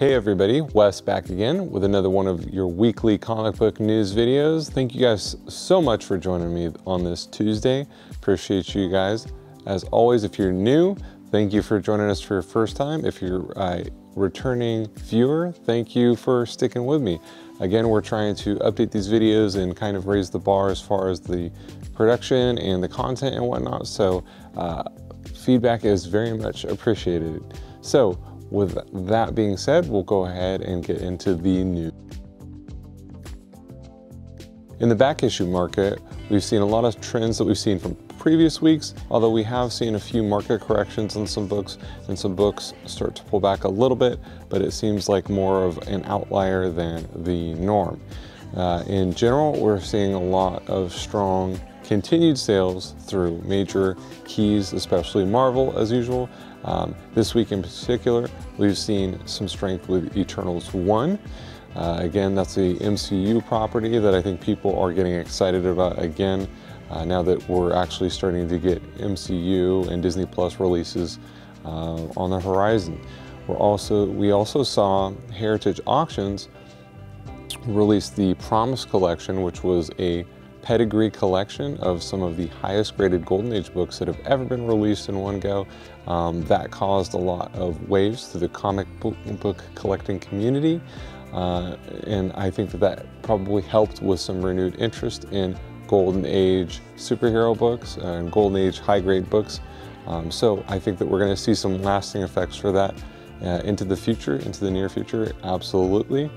Hey everybody, Wes back again with another one of your weekly comic book news videos. Thank you guys so much for joining me on this Tuesday. Appreciate you guys. As always, if you're new, thank you for joining us for your first time. If you're a returning viewer, thank you for sticking with me. Again, we're trying to update these videos and kind of raise the bar as far as the production and the content and whatnot. So uh, feedback is very much appreciated. So with that being said, we'll go ahead and get into the news. In the back issue market, we've seen a lot of trends that we've seen from previous weeks, although we have seen a few market corrections in some books and some books start to pull back a little bit, but it seems like more of an outlier than the norm. Uh, in general, we're seeing a lot of strong continued sales through major keys, especially Marvel as usual, um, this week in particular, we've seen some strength with Eternals 1. Uh, again, that's the MCU property that I think people are getting excited about again, uh, now that we're actually starting to get MCU and Disney Plus releases uh, on the horizon. We're also, we also saw Heritage Auctions release the Promise Collection, which was a pedigree collection of some of the highest graded Golden Age books that have ever been released in one go. Um, that caused a lot of waves through the comic book, collecting community. Uh, and I think that that probably helped with some renewed interest in Golden Age superhero books and Golden Age high grade books. Um, so I think that we're going to see some lasting effects for that uh, into the future, into the near future, absolutely.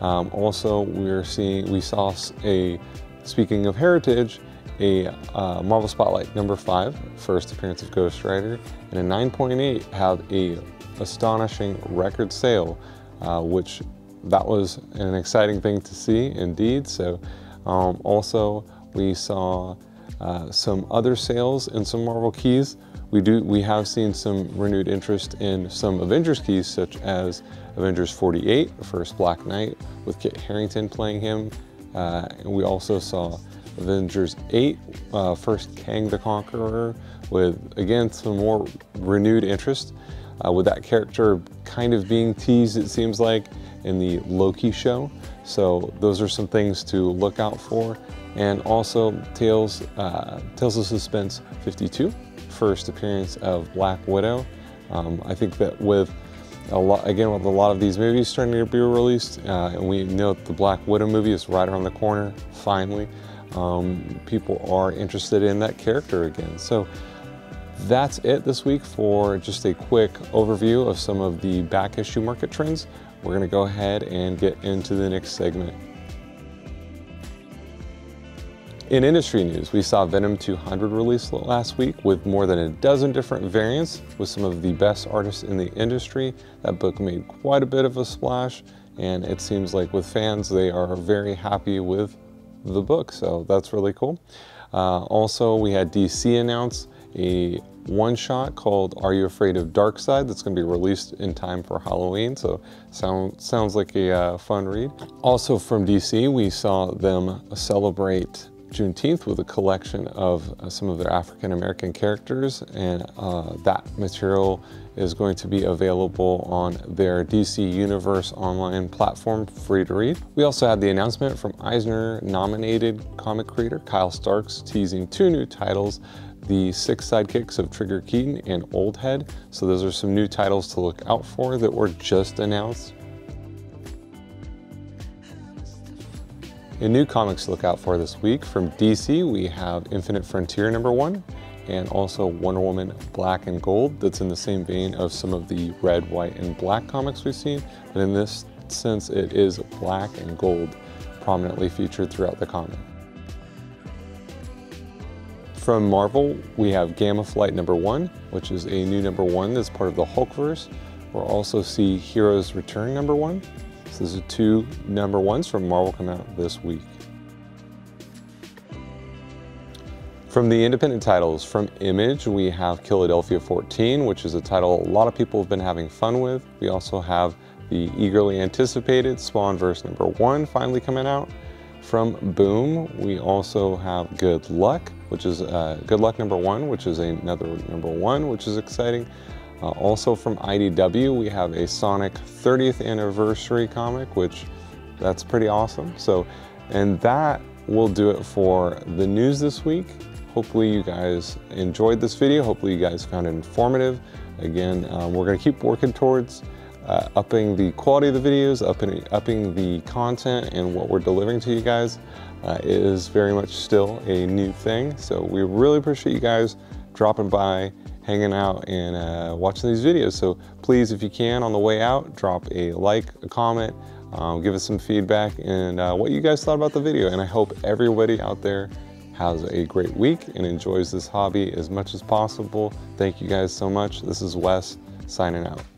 Um, also, we're seeing, we saw a Speaking of heritage, a uh, Marvel Spotlight number five, first appearance of Ghost Rider, and a 9.8 have a astonishing record sale, uh, which that was an exciting thing to see indeed. So um, also we saw uh, some other sales in some Marvel keys. We do we have seen some renewed interest in some Avengers keys, such as Avengers 48, first Black Knight, with Kit Harington playing him, uh, we also saw Avengers 8, uh, first Kang the Conqueror, with again some more renewed interest, uh, with that character kind of being teased, it seems like, in the Loki show. So those are some things to look out for. And also Tales, uh, Tales of Suspense 52, first appearance of Black Widow. Um, I think that with lot, again, with a lot of these movies starting to be released, uh, and we know the Black Widow movie is right around the corner, finally, um, people are interested in that character again. So that's it this week for just a quick overview of some of the back issue market trends. We're gonna go ahead and get into the next segment. In industry news, we saw Venom 200 released last week with more than a dozen different variants with some of the best artists in the industry. That book made quite a bit of a splash and it seems like with fans they are very happy with the book, so that's really cool. Uh, also, we had DC announce a one-shot called Are You Afraid of Darkseid that's going to be released in time for Halloween, so sound, sounds like a uh, fun read. Also from DC, we saw them celebrate Juneteenth with a collection of uh, some of their African American characters, and uh, that material is going to be available on their DC Universe online platform, free to read. We also had the announcement from Eisner nominated comic creator Kyle Starks teasing two new titles the six sidekicks of Trigger Keaton and Old Head. So those are some new titles to look out for that were just announced In new comics to look out for this week, from DC we have Infinite Frontier number one, and also Wonder Woman Black and Gold that's in the same vein of some of the red, white, and black comics we've seen, but in this sense it is black and gold prominently featured throughout the comic. From Marvel, we have Gamma Flight number one, which is a new number one that's part of the Hulkverse. We'll also see Heroes Return number one, so these are two number ones from Marvel coming out this week. From the independent titles, from Image, we have Killadelphia 14, which is a title a lot of people have been having fun with. We also have the eagerly anticipated Spawnverse number one finally coming out. From Boom, we also have Good Luck, which is uh, Good Luck number one, which is another number one, which is exciting. Uh, also from IDW, we have a Sonic 30th anniversary comic, which that's pretty awesome. So, and that will do it for the news this week. Hopefully you guys enjoyed this video. Hopefully you guys found it informative. Again, um, we're gonna keep working towards uh, upping the quality of the videos, upping, upping the content and what we're delivering to you guys. Uh, it is very much still a new thing. So we really appreciate you guys dropping by, hanging out and uh, watching these videos. So please, if you can, on the way out, drop a like, a comment, um, give us some feedback and uh, what you guys thought about the video. And I hope everybody out there has a great week and enjoys this hobby as much as possible. Thank you guys so much. This is Wes signing out.